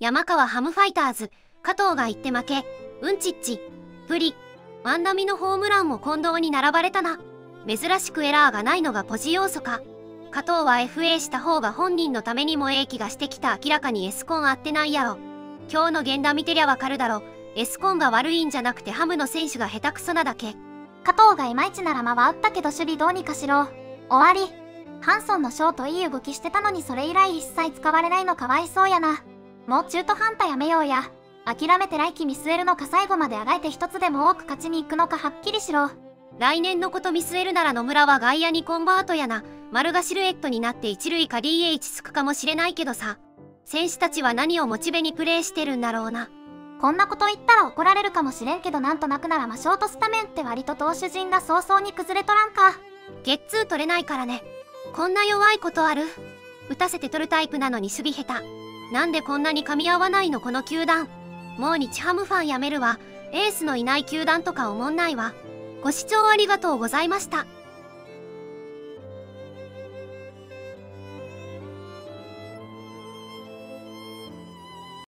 山川ハムファイターズ、加藤が言って負け、うんちっち、プリ、万波のホームランも近藤に並ばれたな。珍しくエラーがないのがポジ要素か。加藤は FA した方が本人のためにもええ気がしてきた明らかにエスコン合ってないやろ。今日の源田見てりゃわかるだろ。エスコンが悪いんじゃなくてハムの選手が下手くそなだけ。加藤がいまいちなら回ったけど守備どうにかしろ。終わり。ハンソンのショートいい動きしてたのにそれ以来一切使われないのかわいそうやな。もう中途半端やめようや。諦めて来季見据えるのか最後まであがいて一つでも多く勝ちに行くのかはっきりしろ。来年のこと見据えるなら野村は外野にコンバートやな。丸がシルエットになって一塁か DH つくかもしれないけどさ。選手たちは何をモチベにプレーしてるんだろうな。こんなこと言ったら怒られるかもしれんけどなんとなくならまショートスタメンって割と投手陣が早々に崩れとらんか。ゲッツー取れないからね。こんな弱いことある？打たせて取るタイプなのに守備下手。なんでこんなに噛み合わないのこの球団。もう日ハムファンやめるわ。エースのいない球団とか思んないわ。ご視聴ありがとうございました。